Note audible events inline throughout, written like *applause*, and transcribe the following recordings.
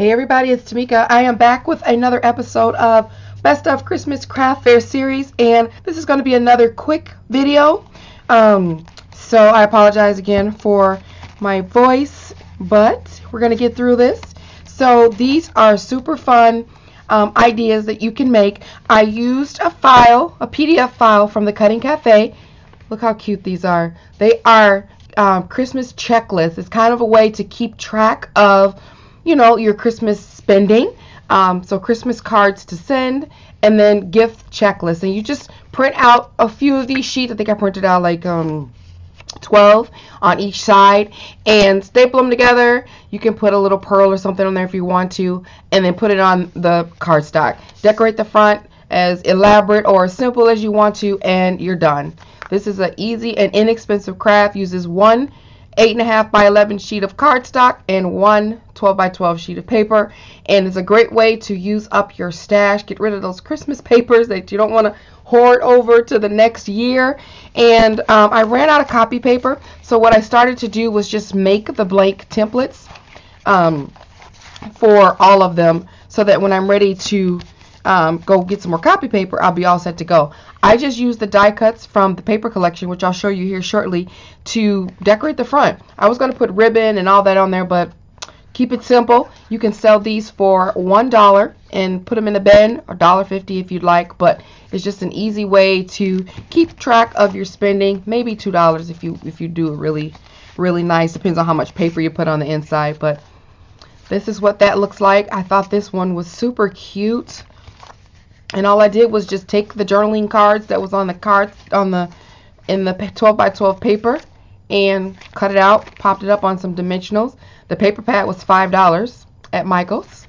Hey everybody, it's Tmika. I am back with another episode of Best of Christmas Craft Fair series, and this is going to be another quick video. Um, so I apologize again for my voice, but we're going to get through this. So these are super fun um, ideas that you can make. I used a file, a PDF file from the Cutting Cafe. Look how cute these are. They are um, Christmas checklists. It's kind of a way to keep track of you know, your Christmas spending. Um, so Christmas cards to send and then gift checklist. And you just print out a few of these sheets. I think I printed out like um, 12 on each side and staple them together. You can put a little pearl or something on there if you want to and then put it on the cardstock. Decorate the front as elaborate or as simple as you want to and you're done. This is an easy and inexpensive craft. Uses one 8.5 by 11 sheet of cardstock and one 12 by 12 sheet of paper. And it's a great way to use up your stash. Get rid of those Christmas papers that you don't want to hoard over to the next year. And um, I ran out of copy paper. So what I started to do was just make the blank templates um, for all of them so that when I'm ready to um, go get some more copy paper, I'll be all set to go. I just used the die cuts from the paper collection, which I'll show you here shortly, to decorate the front. I was going to put ribbon and all that on there, but keep it simple. You can sell these for $1 and put them in the bin, or $1.50 if you'd like, but it's just an easy way to keep track of your spending. Maybe $2 if you if you do it really, really nice. Depends on how much paper you put on the inside, but this is what that looks like. I thought this one was super cute and all I did was just take the journaling cards that was on the cards on the in the 12 by 12 paper and cut it out, popped it up on some dimensionals. The paper pad was five dollars at Michael's,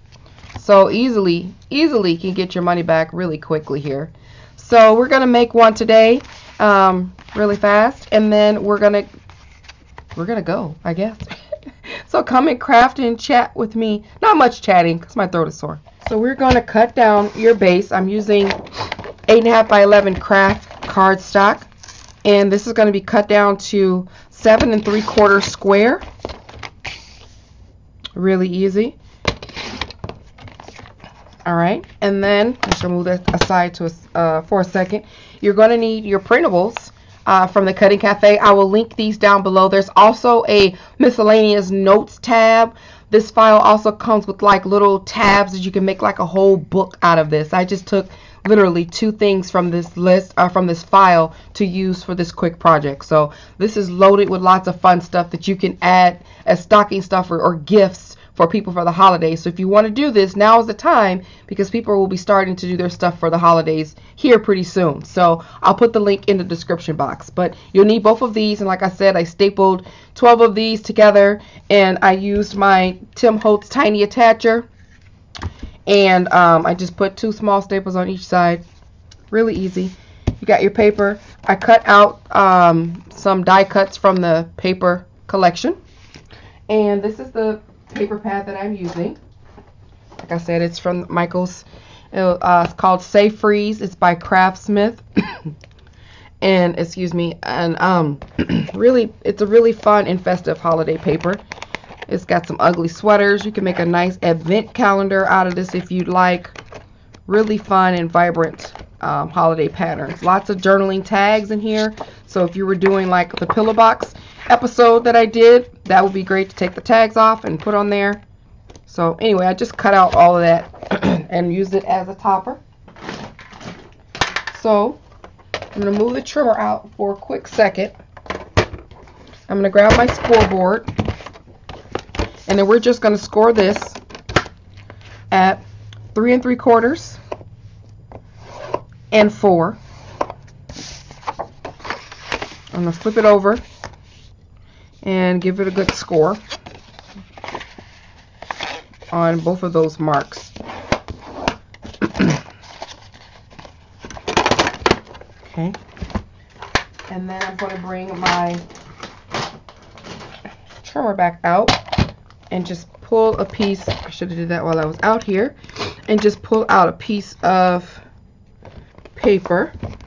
so easily easily can get your money back really quickly here. So we're gonna make one today, um, really fast, and then we're gonna we're gonna go, I guess. *laughs* so come and craft and chat with me. Not much chatting because my throat is sore. So we're going to cut down your base. I'm using 8.5 by 11 craft cardstock. And this is going to be cut down to 7 and 3 quarter square. Really easy. Alright, and then, I'm just going to move that aside to uh, for a second. You're going to need your printables uh, from the Cutting Cafe. I will link these down below. There's also a miscellaneous notes tab this file also comes with like little tabs that you can make like a whole book out of this. I just took literally two things from this list or uh, from this file to use for this quick project. So this is loaded with lots of fun stuff that you can add as stocking stuffer or gifts for people for the holidays. So if you want to do this, now is the time because people will be starting to do their stuff for the holidays here pretty soon. So I'll put the link in the description box. But you'll need both of these. And like I said, I stapled 12 of these together and I used my Tim Holtz tiny attacher. And um, I just put two small staples on each side. Really easy. You got your paper. I cut out um, some die cuts from the paper collection. And this is the paper pad that I'm using. Like I said, it's from Michael's. Uh, it's called Safe Freeze. It's by Craftsmith. *coughs* and excuse me, and um, *coughs* really, it's a really fun and festive holiday paper. It's got some ugly sweaters. You can make a nice advent calendar out of this if you'd like. Really fun and vibrant um, holiday patterns. Lots of journaling tags in here. So if you were doing like the pillow box episode that I did, that would be great to take the tags off and put on there. So anyway, I just cut out all of that *clears throat* and used it as a topper. So I'm going to move the trimmer out for a quick second. I'm going to grab my scoreboard and then we're just going to score this at three and three quarters and four. I'm going to flip it over and give it a good score on both of those marks. *coughs* okay. And then I'm going to bring my trimmer back out and just pull a piece. I should have did that while I was out here. And just pull out a piece of paper. I'm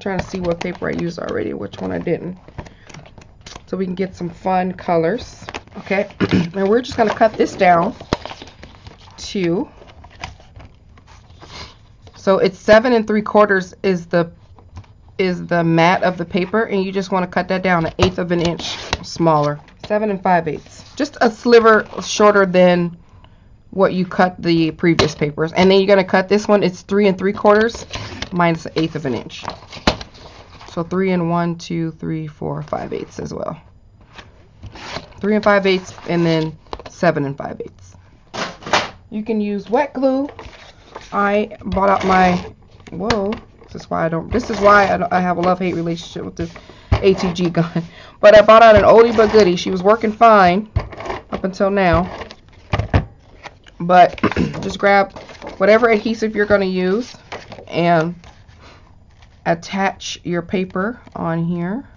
trying to see what paper I used already, which one I didn't so we can get some fun colors. Okay, *clears throat* and we're just going to cut this down to, So it's seven and three quarters is the is the mat of the paper, and you just want to cut that down an eighth of an inch smaller. Seven and five eighths. Just a sliver shorter than what you cut the previous papers. And then you're going to cut this one. It's three and three quarters minus an eighth of an inch. So three and one, two, three, four, five eighths as well. Three and five eighths, and then seven and five eighths. You can use wet glue. I bought out my, whoa, this is why I don't, this is why I, I have a love-hate relationship with this ATG gun. *laughs* But I bought out an oldie but goodie. She was working fine up until now. But *clears throat* just grab whatever adhesive you're going to use and attach your paper on here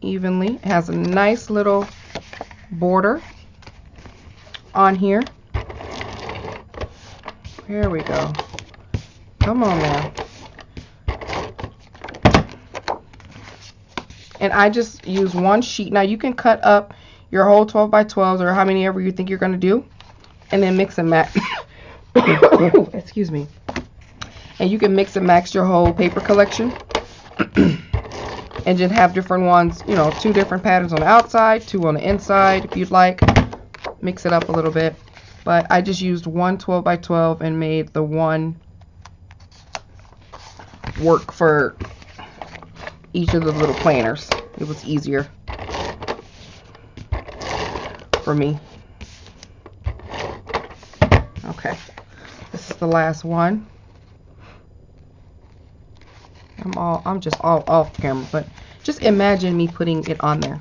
evenly. It has a nice little border on here. Here we go. Come on now. And I just use one sheet. Now you can cut up your whole 12 by 12s or how many ever you think you're going to do. And then mix and match. *coughs* *coughs* Excuse me. And you can mix and match your whole paper collection. and just have different ones, you know, two different patterns on the outside, two on the inside if you'd like. Mix it up a little bit. But I just used one 12 by 12 and made the one work for each of the little planners. It was easier for me. Okay, this is the last one. I'm all I'm just all off camera, but just imagine me putting it on there.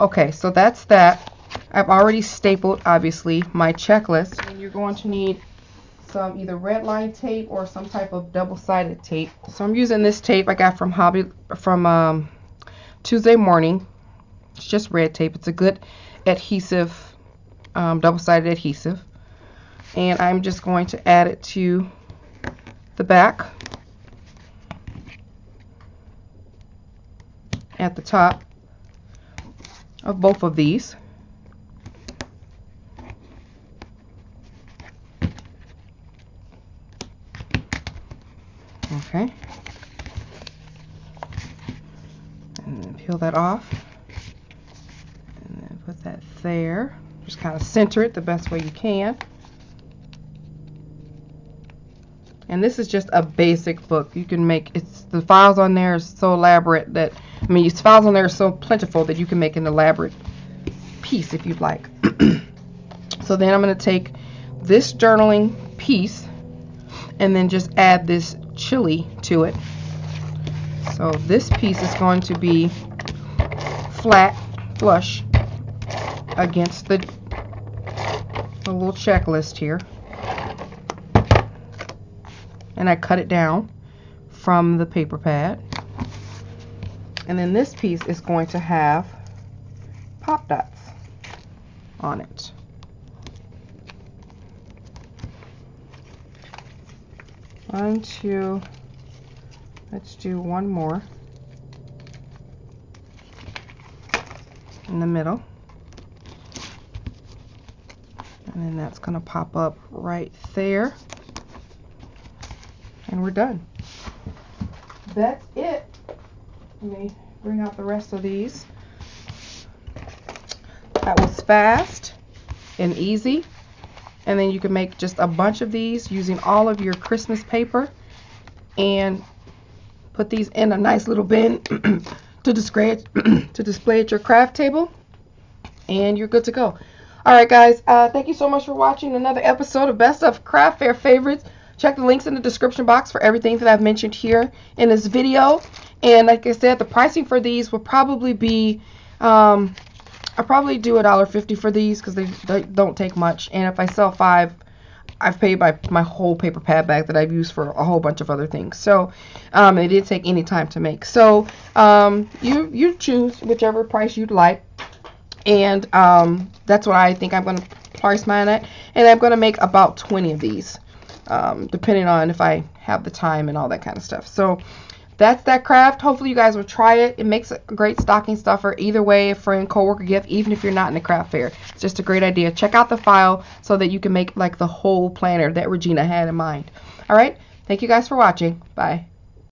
Okay, so that's that. I've already stapled, obviously, my checklist. And you're going to need some either red line tape or some type of double-sided tape. So I'm using this tape I got from Hobby from um, Tuesday morning. It's just red tape. It's a good adhesive, um, double-sided adhesive. And I'm just going to add it to the back at the top of both of these. Okay. And then peel that off. And then put that there. Just kind of center it the best way you can. And this is just a basic book. You can make it's the files on there is so elaborate that I mean, these files on there are so plentiful that you can make an elaborate piece if you'd like. *clears throat* so then I'm going to take this journaling piece and then just add this chili to it. So this piece is going to be flat, flush against the, the little checklist here. And I cut it down from the paper pad. And then this piece is going to have pop dots on it. One, two, let's do one more in the middle. And then that's going to pop up right there. And we're done. That's it. Let me bring out the rest of these. That was fast and easy. And then you can make just a bunch of these using all of your Christmas paper and put these in a nice little bin *clears throat* to display *clears throat* to display at your craft table and you're good to go. Alright guys, uh, thank you so much for watching another episode of Best of Craft Fair Favorites. Check the links in the description box for everything that I've mentioned here in this video. And like I said, the pricing for these will probably be um, I probably do a dollar fifty for these because they, they don't take much. And if I sell five, I've paid my my whole paper pad bag that I've used for a whole bunch of other things. So um, it didn't take any time to make. So um, you you choose whichever price you'd like, and um, that's what I think I'm going to price mine at. And I'm going to make about 20 of these, um, depending on if I have the time and all that kind of stuff. So that's that craft. Hopefully you guys will try it. It makes a great stocking stuffer. Either way, a friend, coworker gift, even if you're not in the craft fair. It's just a great idea. Check out the file so that you can make like the whole planner that Regina had in mind. All right. Thank you guys for watching. Bye.